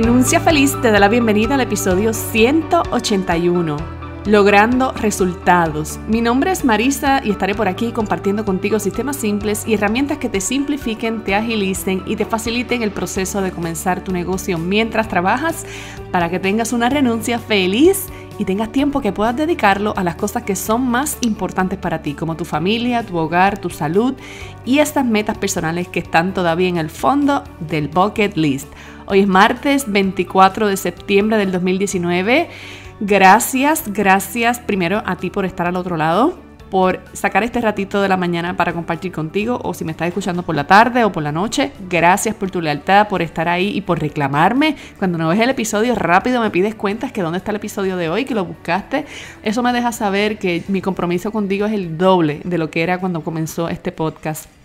Renuncia Feliz te da la bienvenida al episodio 181, Logrando Resultados. Mi nombre es Marisa y estaré por aquí compartiendo contigo sistemas simples y herramientas que te simplifiquen, te agilicen y te faciliten el proceso de comenzar tu negocio mientras trabajas para que tengas una renuncia feliz y tengas tiempo que puedas dedicarlo a las cosas que son más importantes para ti, como tu familia, tu hogar, tu salud y estas metas personales que están todavía en el fondo del bucket list. Hoy es martes 24 de septiembre del 2019. Gracias, gracias primero a ti por estar al otro lado, por sacar este ratito de la mañana para compartir contigo o si me estás escuchando por la tarde o por la noche, gracias por tu lealtad, por estar ahí y por reclamarme. Cuando no ves el episodio rápido me pides cuentas que dónde está el episodio de hoy, que lo buscaste. Eso me deja saber que mi compromiso contigo es el doble de lo que era cuando comenzó este podcast.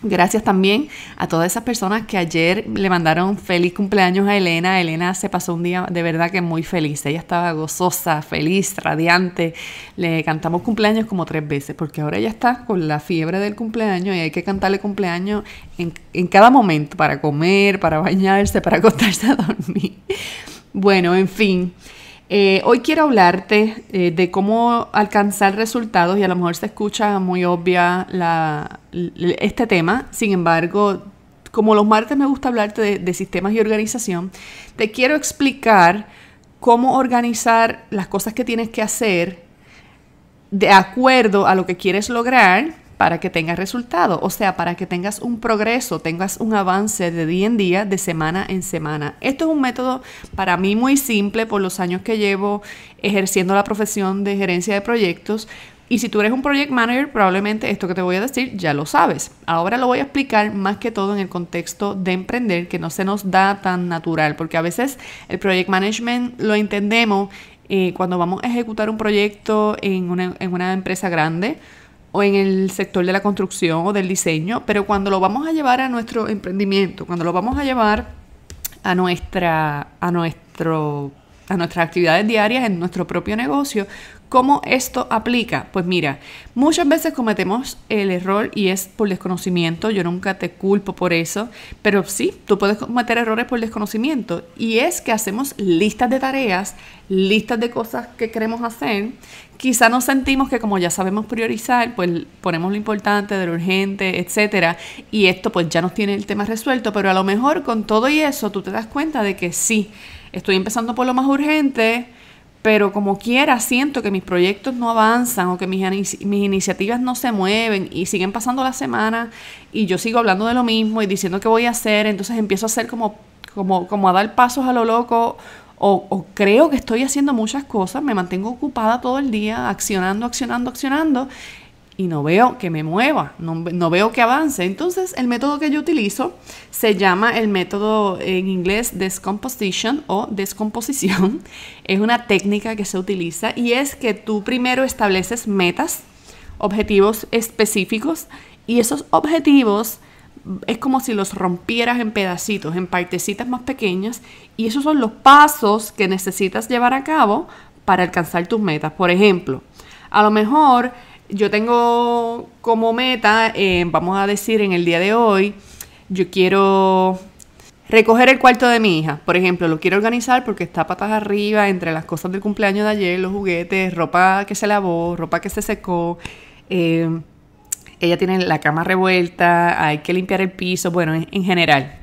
Gracias también a todas esas personas que ayer le mandaron feliz cumpleaños a Elena. Elena se pasó un día de verdad que muy feliz. Ella estaba gozosa, feliz, radiante. Le cantamos cumpleaños como tres veces porque ahora ella está con la fiebre del cumpleaños y hay que cantarle cumpleaños en, en cada momento para comer, para bañarse, para acostarse a dormir. Bueno, en fin. Eh, hoy quiero hablarte eh, de cómo alcanzar resultados y a lo mejor se escucha muy obvia este tema, sin embargo, como los martes me gusta hablarte de, de sistemas y organización, te quiero explicar cómo organizar las cosas que tienes que hacer de acuerdo a lo que quieres lograr para que tengas resultado, o sea, para que tengas un progreso, tengas un avance de día en día, de semana en semana. Esto es un método para mí muy simple por los años que llevo ejerciendo la profesión de gerencia de proyectos. Y si tú eres un project manager, probablemente esto que te voy a decir ya lo sabes. Ahora lo voy a explicar más que todo en el contexto de emprender, que no se nos da tan natural, porque a veces el project management lo entendemos eh, cuando vamos a ejecutar un proyecto en una, en una empresa grande o en el sector de la construcción o del diseño, pero cuando lo vamos a llevar a nuestro emprendimiento, cuando lo vamos a llevar a nuestra a nuestro a nuestras actividades diarias en nuestro propio negocio, ¿Cómo esto aplica? Pues mira, muchas veces cometemos el error y es por desconocimiento, yo nunca te culpo por eso, pero sí, tú puedes cometer errores por desconocimiento. Y es que hacemos listas de tareas, listas de cosas que queremos hacer, quizá nos sentimos que como ya sabemos priorizar, pues ponemos lo importante, de lo urgente, etcétera, y esto pues ya nos tiene el tema resuelto, pero a lo mejor con todo y eso tú te das cuenta de que sí, estoy empezando por lo más urgente, pero como quiera siento que mis proyectos no avanzan o que mis, mis, iniciativas no se mueven y siguen pasando las semanas y yo sigo hablando de lo mismo y diciendo qué voy a hacer, entonces empiezo a hacer como, como, como a dar pasos a lo loco o, o, creo que estoy haciendo muchas cosas, me mantengo ocupada todo el día, accionando, accionando, accionando y no veo que me mueva, no, veo que avance. Entonces, el método que yo utilizo se llama el método en inglés descomposition o descomposición. Es una técnica que se utiliza y es que tú primero estableces metas, objetivos específicos y esos objetivos es como si los rompieras en pedacitos, en partecitas más pequeñas y esos son los pasos que necesitas llevar a cabo para alcanzar tus metas. Por ejemplo, a lo mejor yo tengo como meta, eh, vamos a decir en el día de hoy, yo quiero recoger el cuarto de mi hija. Por ejemplo, lo quiero organizar porque está patas arriba entre las cosas del cumpleaños de ayer, los juguetes, ropa que se lavó, ropa que se secó. Eh, ella tiene la cama revuelta, hay que limpiar el piso, bueno, en general.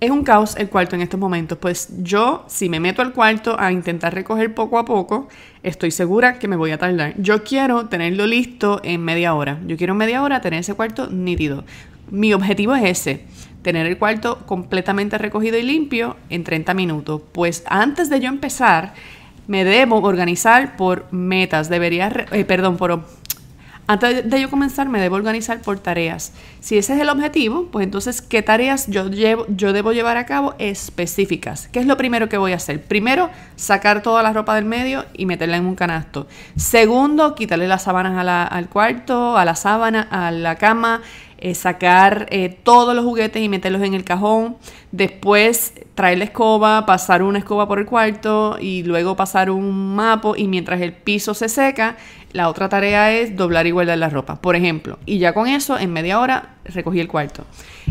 Es un caos el cuarto en estos momentos, pues yo si me meto al cuarto a intentar recoger poco a poco, estoy segura que me voy a tardar. Yo quiero tenerlo listo en media hora. Yo quiero en media hora tener ese cuarto nítido. Mi objetivo es ese, tener el cuarto completamente recogido y limpio en 30 minutos. Pues antes de yo empezar, me debo organizar por metas, debería, eh, perdón, por antes de yo comenzar, me debo organizar por tareas. Si ese es el objetivo, pues entonces, ¿qué tareas yo, llevo, yo debo llevar a cabo específicas? ¿Qué es lo primero que voy a hacer? Primero, sacar toda la ropa del medio y meterla en un canasto. Segundo, quitarle las sábanas al cuarto, a la sábana, a la cama, eh, sacar eh, todos los juguetes y meterlos en el cajón, después traer la escoba, pasar una escoba por el cuarto y luego pasar un mapo y mientras el piso se seca, La otra tarea es doblar y guardar la ropa, por ejemplo. Y ya con eso, en media hora, recogí el cuarto.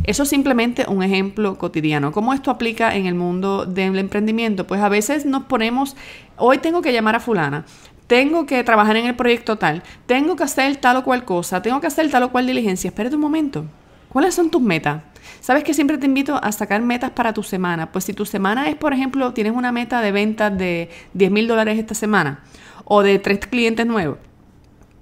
Eso es simplemente un ejemplo cotidiano. ¿Cómo esto aplica en el mundo del emprendimiento? Pues a veces nos ponemos, hoy tengo que llamar a fulana, tengo que trabajar en el proyecto tal, tengo que hacer tal o cual cosa, tengo que hacer tal o cual diligencia. Espérate un momento. ¿Cuáles son tus metas? Sabes que siempre te invito a sacar metas para tu semana. Pues si tu semana es, por ejemplo, tienes una meta de ventas de 10 mil dólares esta semana o de tres clientes nuevos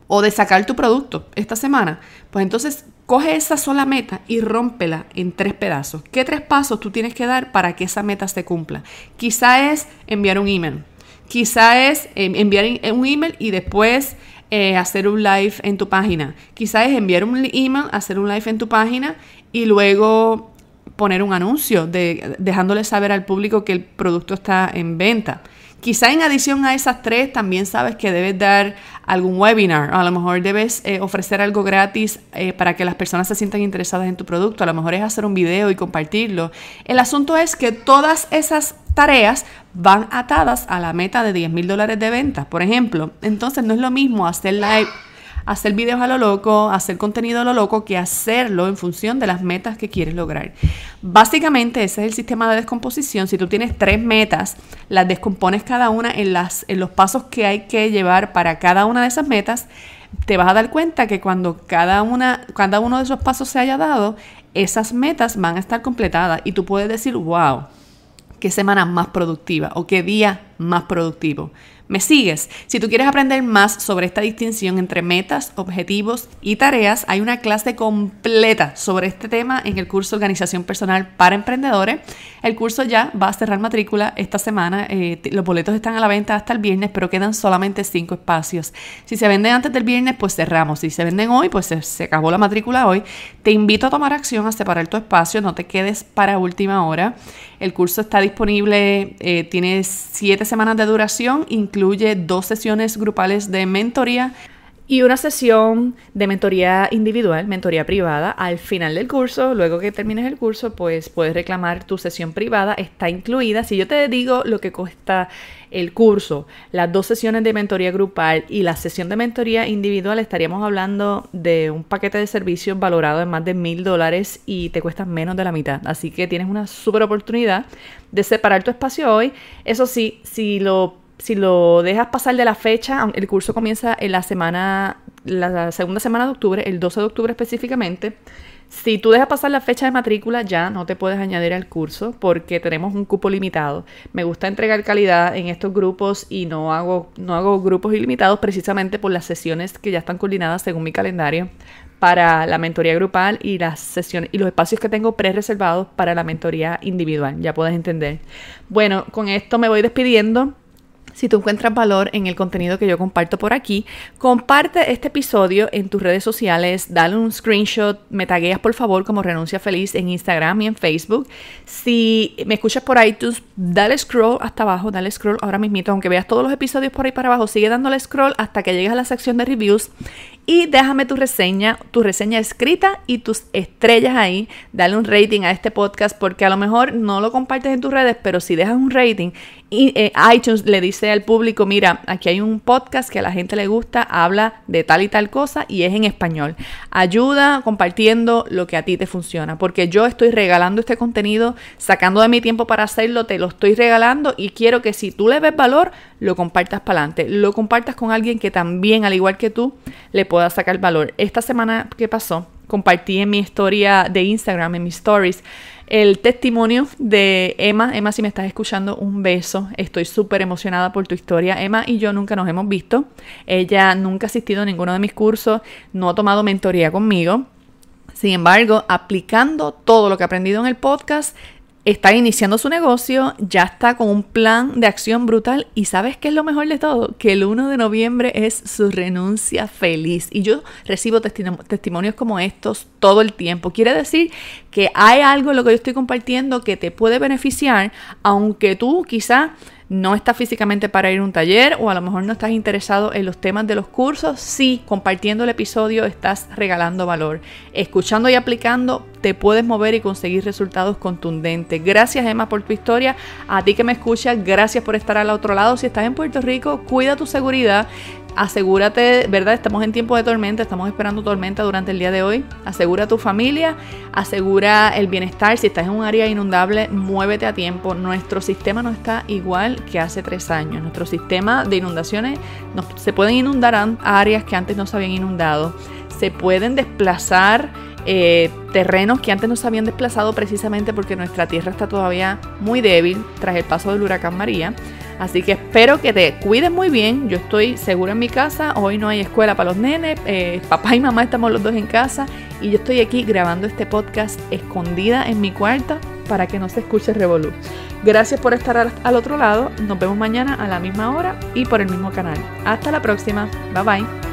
o de sacar tu producto esta semana, pues entonces coge esa sola meta y rómpela en tres pedazos. ¿Qué tres pasos tú tienes que dar para que esa meta se cumpla? Quizá es enviar un email. Quizá es em, enviar un email y después eh, hacer un live en tu página. Quizá es enviar un email, hacer un live en tu página y luego poner un anuncio de, dejándole saber al público que el producto está en venta. Quizá en adición a esas tres también sabes que debes dar algún webinar, a lo mejor debes eh, ofrecer algo gratis eh, para que las personas se sientan interesadas en tu producto, a lo mejor es hacer un video y compartirlo. El asunto es que todas esas tareas van atadas a la meta de 10 mil dólares de venta, por ejemplo. Entonces no es lo mismo hacer live hacer videos a lo loco, hacer contenido a lo loco, que hacerlo en función de las metas que quieres lograr. Básicamente ese es el sistema de descomposición. Si tú tienes tres metas, las descompones cada una en, las, en los pasos que hay que llevar para cada una de esas metas, te vas a dar cuenta que cuando cada, una, cada uno de esos pasos se haya dado, esas metas van a estar completadas y tú puedes decir, wow, qué semana más productiva o qué día más productivo. ¿Me sigues? Si tú quieres aprender más sobre esta distinción entre metas, objetivos y tareas, hay una clase completa sobre este tema en el curso Organización Personal para Emprendedores. El curso ya va a cerrar matrícula esta semana. Eh, los boletos están a la venta hasta el viernes, pero quedan solamente cinco espacios. Si se venden antes del viernes, pues cerramos. Si se venden hoy, pues se, acabó la matrícula hoy. Te invito a tomar acción, a separar tu espacio, no te quedes para última hora. El curso está disponible, eh, tiene siete semanas de duración, incluye dos sesiones grupales de mentoría y una sesión de mentoría individual, mentoría privada. Al final del curso, luego que termines el curso, pues puedes reclamar tu sesión privada. Está incluida. Si yo te digo lo que cuesta el curso, las dos sesiones de mentoría grupal y la sesión de mentoría individual, estaríamos hablando de un paquete de servicios valorado en más de mil dólares y te cuesta menos de la mitad. Así que tienes una súper oportunidad de separar tu espacio hoy. Eso sí, si lo si lo dejas pasar de la fecha, el curso comienza en la semana, la segunda semana de octubre, el 12 de octubre específicamente. Si tú dejas pasar la fecha de matrícula, ya no te puedes añadir al curso porque tenemos un cupo limitado. Me gusta entregar calidad en estos grupos y no hago, no hago grupos ilimitados precisamente por las sesiones que ya están coordinadas según mi calendario para la mentoría grupal y las sesiones y los espacios que tengo pre-reservados para la mentoría individual. Ya puedes entender. Bueno, con esto me voy despidiendo. Si tú encuentras valor en el contenido que yo comparto por aquí, comparte este episodio en tus redes sociales, dale un screenshot, me tagueas por favor como Renuncia Feliz en Instagram y en Facebook. Si me escuchas por iTunes, dale scroll hasta abajo, dale scroll ahora mismito, aunque veas todos los episodios por ahí para abajo, sigue dándole scroll hasta que llegues a la sección de reviews y déjame tu reseña, tu reseña escrita y tus estrellas ahí. Dale un rating a este podcast porque a lo mejor no lo compartes en tus redes, pero si dejas un rating y eh, iTunes le dice al público, mira, aquí hay un podcast que a la gente le gusta, habla de tal y tal cosa y es en español. Ayuda compartiendo lo que a ti te funciona, porque yo estoy regalando este contenido, sacando de mi tiempo para hacerlo, te lo estoy regalando y quiero que si tú le ves valor, lo compartas para adelante, lo compartas con alguien que también, al igual que tú, le pueda sacar valor. Esta semana que pasó, compartí en mi historia de Instagram, en mis stories, el testimonio de Emma. Emma, si me estás escuchando, un beso. Estoy súper emocionada por tu historia. Emma y yo nunca nos hemos visto. Ella nunca ha asistido a ninguno de mis cursos, no ha tomado mentoría conmigo. Sin embargo, aplicando todo lo que he aprendido en el podcast, está iniciando su negocio, ya está con un plan de acción brutal y sabes qué es lo mejor de todo, que el 1 de noviembre es su renuncia feliz y yo recibo testimonios como estos todo el tiempo. Quiere decir que hay algo en lo que yo estoy compartiendo que te puede beneficiar, aunque tú quizá no estás físicamente para ir a un taller o a lo mejor no estás interesado en los temas de los cursos, sí, compartiendo el episodio estás regalando valor. Escuchando y aplicando te puedes mover y conseguir resultados contundentes. Gracias Emma por tu historia. A ti que me escuchas, gracias por estar al otro lado. Si estás en Puerto Rico, cuida tu seguridad asegúrate, ¿verdad? Estamos en tiempo de tormenta, estamos esperando tormenta durante el día de hoy. Asegura tu familia, asegura el bienestar. Si estás en un área inundable, muévete a tiempo. Nuestro sistema no está igual que hace tres años. Nuestro sistema de inundaciones se pueden inundar áreas que antes no se habían inundado. Se pueden desplazar eh, terrenos que antes no se habían desplazado precisamente porque nuestra tierra está todavía muy débil tras el paso del huracán María. Así que espero que te cuiden muy bien. Yo estoy segura en mi casa. Hoy no hay escuela para los nenes. Eh, papá y mamá estamos los dos en casa. Y yo estoy aquí grabando este podcast escondida en mi cuarta para que no se escuche revolú. Gracias por estar al otro lado. Nos vemos mañana a la misma hora y por el mismo canal. Hasta la próxima. Bye bye.